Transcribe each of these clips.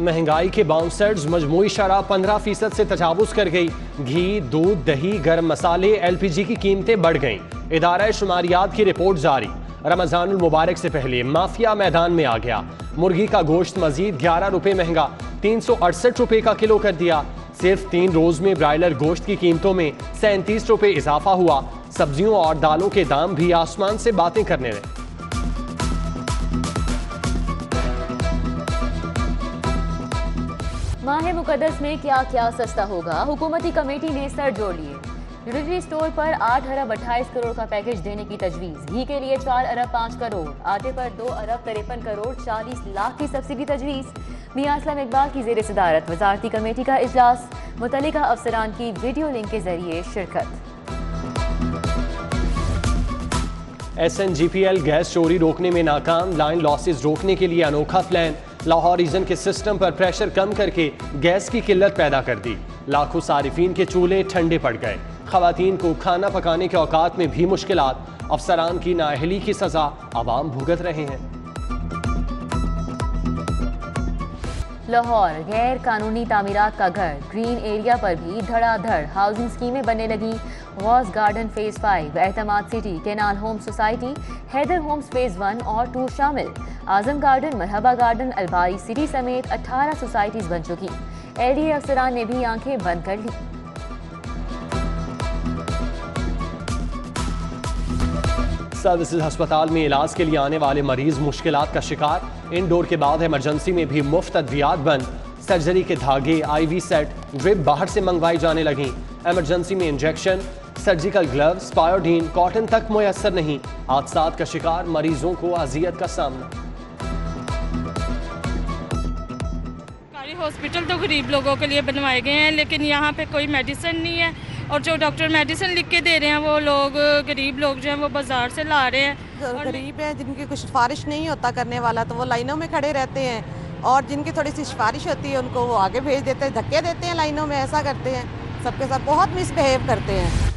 महँगाई के बाउंसर्स मजमूई शराब पंद्रह फ़ीसद से तजावुज कर गई। घी, दूध, दही, गर्म मसाले, एलपीजी की कीमतें बढ़ गईं। इदारा शुमारियात की रिपोर्ट जारी। रमज़ान मुबारक से पहले माफिया मैदान में आ गया। मुर्गी का गोश्त मजीद ग्यारह रुपए महँगा, तीन सौ अड़सठ रुपए का किलो कर दिया। सिर्फ़ तीन रोज में ब्रायलर गोश्त की कीमतों में सैंतीस रुपए इजाफा हुआ। सब्जियों और दालों के दाम भी आसमान से बातें करने लगे। माह मुकदस में क्या क्या सस्ता होगा? हुकूमती कमेटी ने सर जोड़ लिए। ड्यूटी स्टोर पर आठ अरब अट्ठाईस करोड़ का पैकेज देने की तजवीज। घी के लिए चार अरब पाँच करोड़। आटे पर दो अरब तिरपन करोड़ चालीस लाख की सब्सिडी तजवीज। मियाँ असलम इकबाल की जेर सदारत। वजारती कमेटी का इजलास। मुतल अफसरान की वीडियो लिंक के ज़रिए शिरकत। S N G P L gas चोरी रोकने में नाकाम। लाइन लॉसेज रोकने के लिए अनोखा प्लान। लाहौर रीजन के सिस्टम पर प्रेशर कम करके गैस की किल्लत पैदा कर दी। लाखों सारिफिन के चूल्हे ठंडे पड़ गए। खातन को खाना पकाने के औकात में भी मुश्किल अफसरान की नाअहली की सजा आवाम भुगत रहे हैं। लाहौर गैर कानूनी तामीरात का घर ग्रीन एरिया पर भी धड़ाधड़। हाउसिंग स्कीमें बनने लगी Ghous garden phase five Ehtemad city canal home society Haider homes phase one और टू शामिल। Azam garden Marhaba garden Albari city समेत 18 सोसाइटीज बन चुकी। एल अफसरान ने भी आँखें बंद कर ली। सर्विसेज़ अस्पताल में इलाज के लिए आने वाले मरीज़ मुश्किल का शिकार। इंडोर के बाद इमरजेंसी में भी मुफ़्त अद्वियात बंद। सर्जरी के धागे आईवी सेट ड्रिप बाहर से मंगवाई जाने लगी। इमरजेंसी में injection surgical gloves pyodine cotton तक मुयसर नहीं। हादसा का शिकार मरीजों को अजियत का सामना। हॉस्पिटल तो गरीब लोगों के लिए बनवाए गए हैं लेकिन यहाँ पे कोई मेडिसिन नहीं है। और जो डॉक्टर मेडिसिन लिख के दे रहे हैं वो लोग गरीब लोग जो हैं वो बाज़ार से ला रहे हैं। गरीब हैं जिनकी कुछ सिफारिश नहीं होता करने वाला तो वो लाइनों में खड़े रहते हैं। और जिनकी थोड़ी सी सिफारिश होती है उनको वो आगे भेज देते हैं धक्के देते हैं लाइनों में ऐसा करते हैं। सबके साथ बहुत मिसबिहेव करते हैं।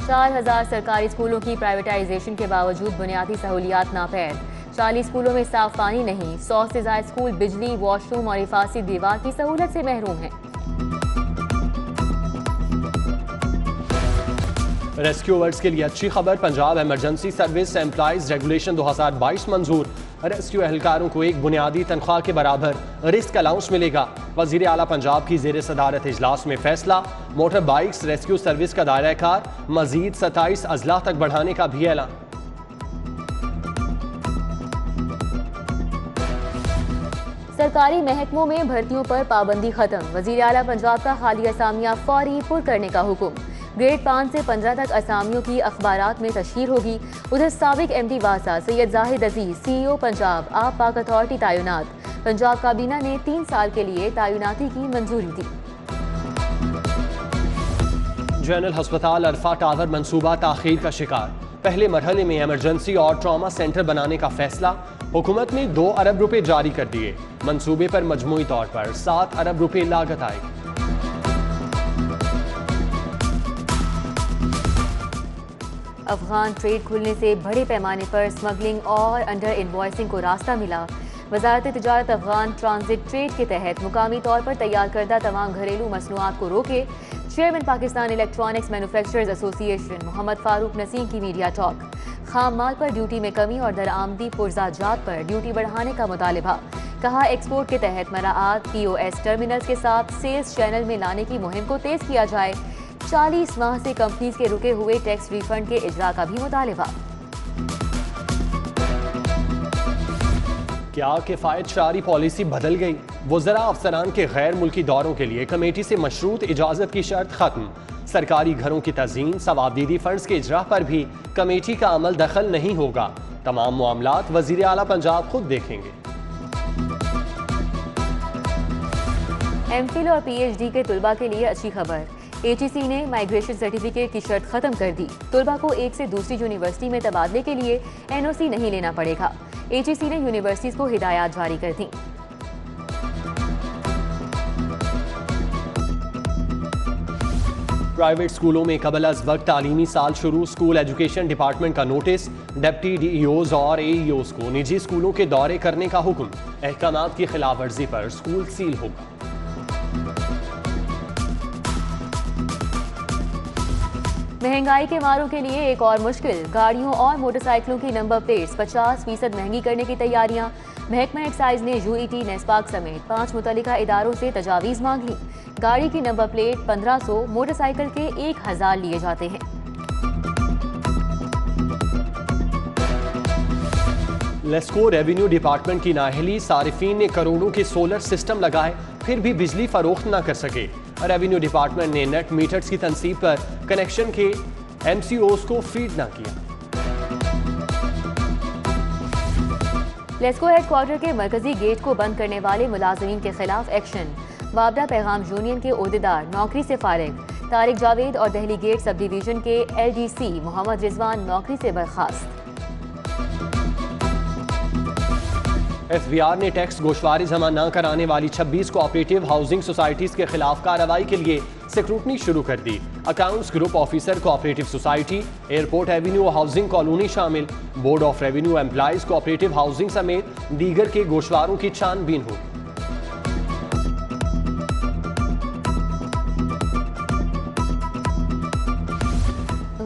चार हज़ार सरकारी स्कूलों की प्राइवेटाइजेशन के बावजूद बुनियादी सहूलियात नापैद चालीस स्कूलों में साफ़ पानी नहीं सौ से ज़्यादा स्कूल बिजली वॉशरूम और हिफाजती दीवार की सहूलत से महरूम हैं। रेस्क्यूअर्स के लिए अच्छी खबर Punjab emergency service employees regulation 2022 मंजूर। रेस्क्यू एहलकारों को एक बुनियादी तनख्वाह के बराबर रिस्क अलाउंस मिलेगा। वज़ीर अला पंजाब की जेर सदारत इजलास में फैसला, मोटर बाइक्स रेस्क्यू सर्विस का दायरा कार मजीद सत्ताईस अजला तक बढ़ाने का भी ऐलान। सरकारी महकमों में भर्तियों पर पाबंदी खत्म वज़ीर अला पंजाब का हालिया असामियाँ फौरी पुर करने का हुक्म। ग्रेड पाँच से पंद्रह तक असामियों की अखबार में तशहर होगी। उधर सबक M D Wasa, Syed Zahid Aziz C O Punjab Aab Pak authority तयनत Punjab काबीना ने तीन साल के लिए तयनाती की मंजूरी दी। जनरल अस्पताल अरफा टावर मनसूबा ताखिर का शिकार। पहले मरहले में एमरजेंसी और ट्रामा सेंटर बनाने का फैसला। हुकूमत ने दो अरब रुपए जारी कर दिए। मंसूबे पर मजमू तौर पर सात अरब रुपए लागत आएगी अफगान ट्रेड खुलने से बड़े पैमाने पर स्मगलिंग और अंडर इन्वॉइसिंग को रास्ता मिला। वजारत तजारत अफगान ट्रांजिट ट्रेड के तहत मुकामी तौर पर तैयार करदा तमाम घरेलू मसनूआत को रोके। Chairman Pakistan electronics manufacturers association Mohammad Farooq Naseem की मीडिया टॉक खाम माल पर ड्यूटी में कमी और दरामदी पुरजाजात पर ड्यूटी बढ़ाने का मुतालबा। कहा एक्सपोर्ट के तहत मराआत पी ओ एस टर्मिनल्स के साथ सेल्स चैनल में लाने की मुहिम को तेज किया जाए। चालीस माह से कंपनीज़ के रुके हुए टैक्स रिफंड के इजरा का भी मुतालबा। क्या किफ़ायत शारी पॉलिसी बदल गई? वजरा अफसरान के गैर मुल्की दौरों के लिए कमेटी से मशरूत इजाज़त की शर्त खत्म। सरकारी घरों की तजीन सवाबदीदी फंड्स के इजरा पर भी कमेटी का अमल दखल नहीं होगा। तमाम मामला वज़ीर अला पंजाब खुद देखेंगे। एम फिल और पी एच डी के तलबा के लिए अच्छी खबर। एटीसी ने माइग्रेशन सर्टिफिकेट की शर्त खत्म कर दी। तलबा को एक से दूसरी यूनिवर्सिटी में तबादले के लिए एनओसी नहीं लेना पड़ेगा। एटीसी ने यूनिवर्सिटीज को हिदायत जारी कर दी। प्राइवेट स्कूलों में कबल अज वक्त तालीमी साल शुरू। स्कूल एजुकेशन डिपार्टमेंट का नोटिस डिप्टी डीईओज और एईओज को निजी स्कूलों के दौरे करने का हुक्म। अहकाम की खिलाफ वर्जी पर स्कूल सील होगा। महँगाई के मारों के लिए एक और मुश्किल। गाड़ियों और मोटरसाइकिलों की नंबर प्लेट्स 50 फ़ीसद महँगी करने की तैयारियाँ। महकमा एक्साइज ने यूईटी नेस्पाक समेत पाँच मुतलिका इदारों से तजावीज़ मांग गाड़ी की नंबर प्लेट 1500 मोटरसाइकिल के 1000 लिए जाते हैं। लेस्को रेवेन्यू डिपार्टमेंट की नाहली सारिफिन ने करोड़ों के सोलर सिस्टम लगाए, फिर भी बिजली फरोख्त न कर सके। रेवेन्यू डिपार्टमेंट ने नेट मीटर्स की तनसीब पर कनेक्शन के एमसीओस को फ़ीड न किया। लेस्को हेडक्वार्टर के मरकजी गेट को बंद करने वाले मुलाजमीन के खिलाफ एक्शन वाबरा पैगाम यूनियन के अहदेदार नौकरी से फारिग। तारिक जावेद और दहली गेट सब डिवीज़न के एलडीसी मोहम्मद रिजवान नौकरी से बर्खास्त। एफ़ बी आर ने टैक्स गोशवारी जमा न कराने वाली 26 कोऑपरेटिव हाउसिंग सोसाइटीज के खिलाफ कार्रवाई के लिए सिक्रूटनी शुरू कर दी। Accounts group officer cooperative society airport avenue housing colony शामिल। Board of revenue employees cooperative housing समेत दीगर के गोशवारों की छानबीन हुई।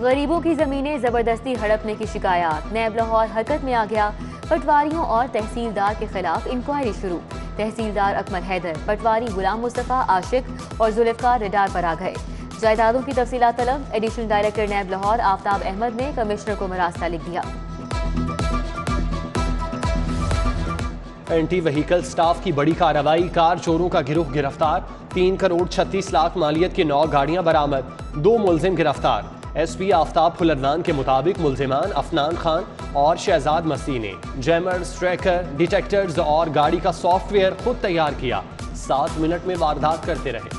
गरीबों की जमीनें ज़बरदस्ती हड़पने की शिकायत। नैब लाहौर हरकत में आ गया। पटवारियों और तहसीलदार के खिलाफ इंक्वायरी शुरू। तहसीलदार अकमल हैदर, पटवारी गुलाम मुस्तफ़ा, आशिक और जुल्फ़ार रिडार पर आ गए। जायदादों की तफसी तलब additional director NAB Lahore Aftab Ahmad ने कमिश्नर को मरास्ता लिख दिया। एंटी व्हीकल स्टाफ की बड़ी कार्रवाई, कार चोरों का गिरोह, गिरफ़्तार। तीन करोड़ छत्तीस लाख मालियत की नौ गाड़ियाँ बरामद, दो मुलजिम गिरफ़्तार। एस पी आफ्ताब खुलरवान के मुताबिक मुलजिमान अफनान खान और शहजाद मसीह ने जैमर्स ट्रैकर डिटेक्टर्स और गाड़ी का सॉफ्टवेयर खुद तैयार किया। सात मिनट में वारदात करते रहे।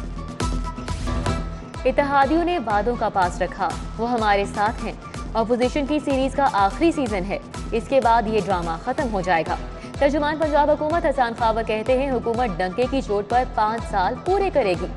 इतिहादियों ने वादों का पास रखा। वो हमारे साथ हैं। अपोजिशन की सीरीज़ का आखिरी सीज़न है। इसके बाद ये ड्रामा खत्म हो जाएगा। तर्जुमान पंजाब हुकूमत हसान खावर कहते हैं, हुकूमत डंके की चोट पर पाँच साल पूरे करेगी।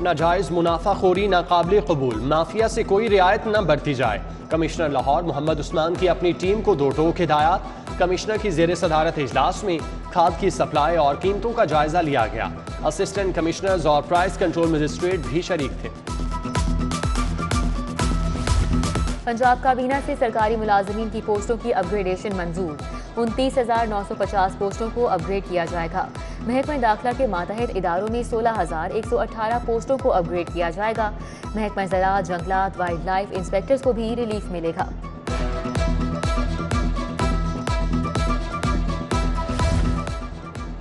नाजायज मुनाफाखोरी नाकाबिल कबूल। माफिया से कोई रियायत न बरती जाए। कमिश्नर लाहौर मोहम्मद उस्मान की अपनी टीम को दो टोक हिदायत। कमिश्नर की जेर सदारत इजलास में खाद की सप्लाई और कीमतों का जायजा लिया गया। असिस्टेंट कमिश्नर्स और प्राइस कंट्रोल मजिस्ट्रेट भी शरीक थे। पंजाब काबीना से सरकारी मुलाजमीन की पोस्टों की अपग्रेडेशन मंजूर। उनतीस हज़ार नौ सौ पचास पोस्टों को अपग्रेड किया जाएगा। महकमा दाखिला के मातहत इदारों में सोलह हज़ार एक सौ अठारह पोस्टों को अपग्रेड किया जाएगा। महकमा ज़रात जंगलात वाइल्ड लाइफ इंस्पेक्टर्स को भी रिलीफ मिलेगा।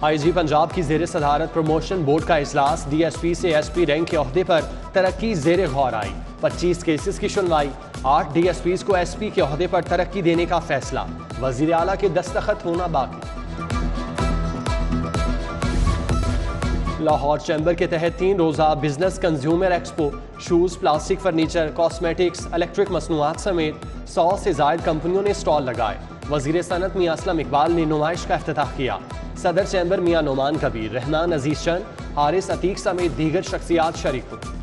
आई जी पंजाब की जेर सदारत प्रमोशन बोर्ड का अजलास डी एस पी से एस पी रैंक के अहदे पर तरक्की जेर गौर आई। पच्चीस केसेस की सुनवाई, आठ डी एस पी को एस पी के अहदे पर तरक्की देने का फैसला। वज़ीर अला के दस्तखत होना बाकी। लाहौर चैम्बर के तहत तीन रोज़ा business consumer expo, shoes, plastic furniture, cosmetics, electric मसनूआत समेत सौ से जायद कंपनियों ने स्टॉल लगाए। वज़ीर सनत मियाँ असलम इकबाल ने नुमाइश का अफ्ताह किया। सदर चैम्बर मियाँ नोमान कबीर, रहमान अज़ीज़ चंद, हारिस अतीक समेत दीगर शख्सियात शरीक हुई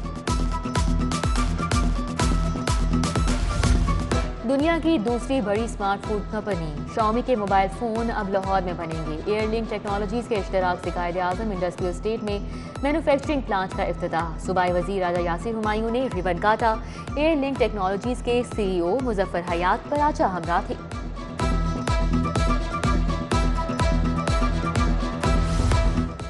दुनिया की दूसरी बड़ी स्मार्ट फ़ूड कंपनी शॉमी के मोबाइल फ़ोन अब लाहौर में बनेंगे। एयरलिंक टेक्नोलॉजीज़ के इश्तराक से कायद आज़म इंडस्ट्रियल स्टेट में मैनुफैक्चरिंग प्लांट का अफ्ताह सूबाई वजी राजा यासिर हुमायूं ने रिबन काटा। एयरलिंक टेक्नोलॉजीज़ के सी ओ मुजफ्फर हयात पर आचा हमरा थे।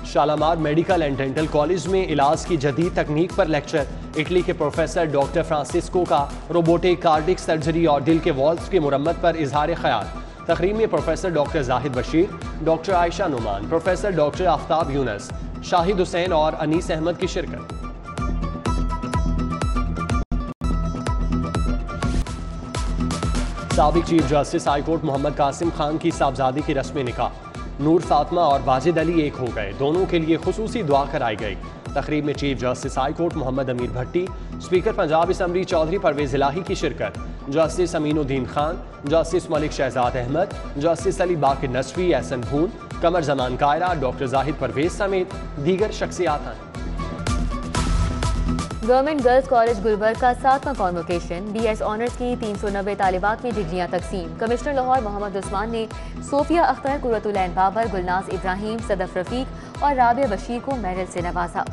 Shalamar medical and dental college में इलाज की जदीद तकनीक पर लेक्चर। इटली के प्रोफेसर डॉक्टर फ्रांसिस्को का रोबोटिक कार्डिक सर्जरी और दिल के वॉल्व की मुरम्मत पर इजहार ख्याल तकरीब में professor doctor Zahid Bashir, doctor Ayesha Noman, professor doctor Aftab Younis, Shahid Hussain और अनीस अहमद की शिरकत। सबक chief justice high court Mohammad Qasim Khan की साहबजादी की रस्म निकाह। नूर फातमा और वाजिद अली एक हो गए। दोनों के लिए खसूसी दुआ कराई गई। तकरीब में chief justice high court Mohammad Ameer Bhatti, speaker Punjab assembly Chaudhry Pervaiz Elahi की शिरकत। Justice Aminuddin Khan justice Malik Shahzad Ahmed justice Ali Baqir Najafi Ahsan Bhoon Qamar Zaman Kaira doctor Zahid Pervaiz समेत दीगर शख्सियात हैं। Government girls college Gulberg का सातवां convocation B S honours की 390 तालिबात में डिग्रियाँ तकसीम। कमिश्नर लाहौर मोहम्मद उस्मान ने सोफिया अख्तर, कुरतुलैन बाबर, गुलनाज इब्राहिम, सदफ रफीक और राबिया बशीर को मेडल से नवाजा।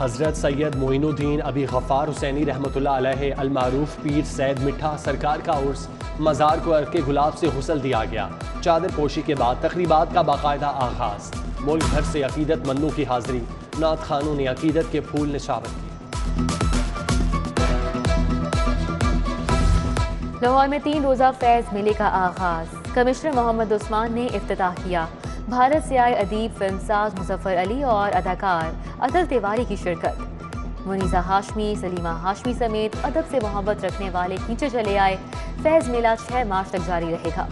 हज़रत सैयद मोइनुद्दीन अबी गफ़ार हुसैनी अलैह अलमारूफ, पीर सैद मिठा, सरकार का उर्स, मज़ार को अर्क गुलाब से हुसल दिया गया। चादर पोशी के बाद तकरीबात का बाकायदा आगाज़। मुल्क भर से अकीदत मंदों की हाजिरी। नात खानों ने अकीदत के फूल निशावर किए। लाहौर में तीन रोज़ा फैज़ मेले का आगाज़। कमिश्नर मोहम्मद उस्मान ने इफ्तताह किया। भारत से आए अदीब फिल्मसाज मुजफ्फर अली और अदाकार अतल तिवारी की शिरकत। मुनीसा हाशमी, सलीमा हाशमी समेत अदब से मोहब्बत रखने वाले खींचे चले आए, फैज़ मेला छह मार्च तक जारी रहेगा।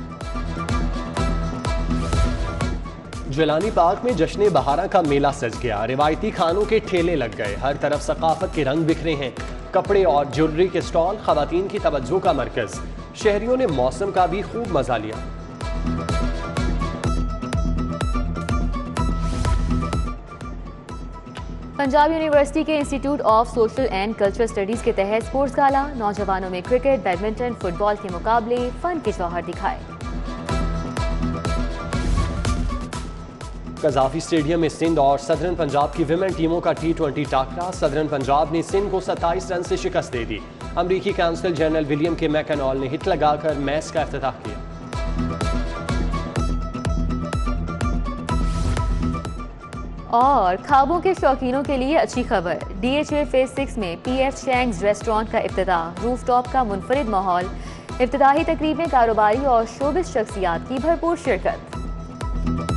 जलानी पार्क में जश्न बहारा का मेला सज गया। रिवायती खानों के ठेले लग गए। हर तरफ़ सकाफत के रंग बिखरे हैं। कपड़े और ज्वेलरी के स्टॉल, खातन की तवज्जो का मरकज। शहरियों ने मौसम का भी खूब मज़ा लिया। पंजाब यूनिवर्सिटी के institute of social and cultural studies के तहत स्पोर्ट्स गाला नौजवानों में क्रिकेट बैडमिंटन फुटबॉल के मुकाबले फन के जौहर दिखाए। कजाफी स्टेडियम में सिंध और सदरन पंजाब की विमेन टीमों का टी ट्वेंटी टाकरा, सदरन पंजाब ने सिंध को 27 रन से शिकस्त दे दी। अमरीकी काउंसिल जनरल विलियम के मैकनॉल ने हिट लगाकर मैच का अफ्ताह किया। और खाबों के शौकीनों के लिए अच्छी खबर। D H A phase six में पी एफ़ शैंग्स रेस्टोरेंट का अफ्ताह रूफ टॉप का मुनफरद माहौल। इफ्ताही तकरीब में कारोबारी और शोबिस शख्सियात की भरपूर शिरकत।